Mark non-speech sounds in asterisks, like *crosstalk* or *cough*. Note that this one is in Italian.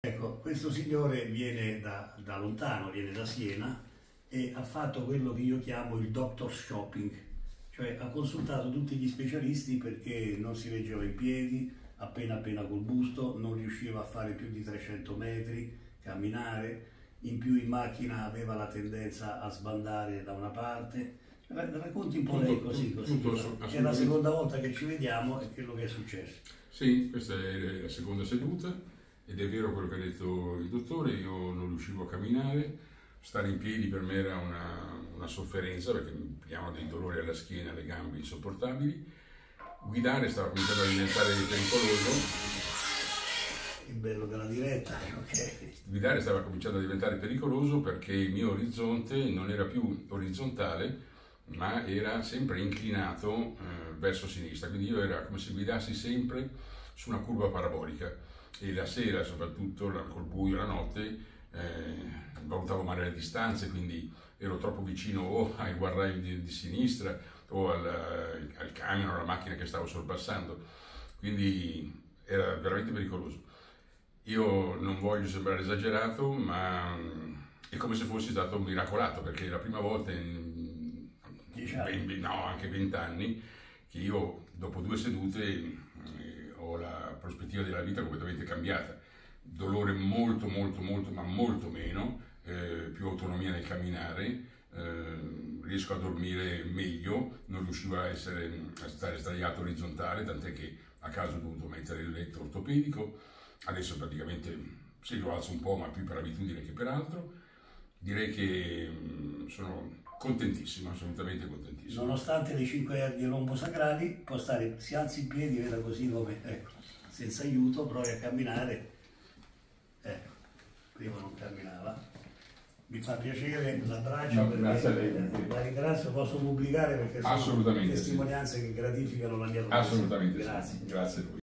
Ecco, questo signore viene da, da lontano, viene da Siena e ha fatto quello che io chiamo il doctor shopping, cioè ha consultato tutti gli specialisti perché non si reggeva in piedi, appena appena col busto, non riusciva a fare più di 300 metri, camminare, in più in macchina aveva la tendenza a sbandare da una parte. Racconti un po' lei così, così. Tutto, è la seconda volta che ci vediamo e quello che è successo. Sì, questa è la seconda seduta ed è vero quello che ha detto il dottore, io non riuscivo a camminare, stare in piedi per me era una, una sofferenza perché mi pigliavano dei dolori alla schiena, alle gambe insopportabili, guidare stava cominciando a diventare pericoloso. Il bello della diretta, *laughs* ok. Guidare stava cominciando a diventare pericoloso perché il mio orizzonte non era più orizzontale, ma era sempre inclinato eh, verso sinistra, quindi io era come se guidassi sempre su una curva parabolica. E la sera soprattutto col buio la notte eh, valutavo male le distanze quindi ero troppo vicino o ai guardrail di, di sinistra o al, al camion o alla macchina che stavo sorpassando. Quindi era veramente pericoloso. Io non voglio sembrare esagerato ma mm, è come se fossi stato miracolato perché la prima volta in, in, no, anche vent'anni che io dopo due sedute ho la prospettiva della vita completamente cambiata. Dolore molto, molto, molto, ma molto meno, eh, più autonomia nel camminare, eh, riesco a dormire meglio, non riuscivo a, essere, a stare sdraiato orizzontale, tant'è che a caso ho dovuto mettere il letto ortopedico, adesso praticamente sì, lo alzo un po', ma più per abitudine che per altro. Direi che mm, sono contentissimo, assolutamente contentissimo. Nonostante le 5 ernie lombosacrali, può stare, si alzi in piedi, veda così come, ecco, senza aiuto, provi a camminare, ecco, prima non camminava. Mi fa piacere, l'abbraccio, no, grazie a lei. la ringrazio, posso pubblicare perché sono testimonianze sì. che gratificano la mia professione. Assolutamente, grazie. Sì. grazie a voi.